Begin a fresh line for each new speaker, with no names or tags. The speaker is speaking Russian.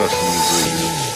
прекрасную жизнь.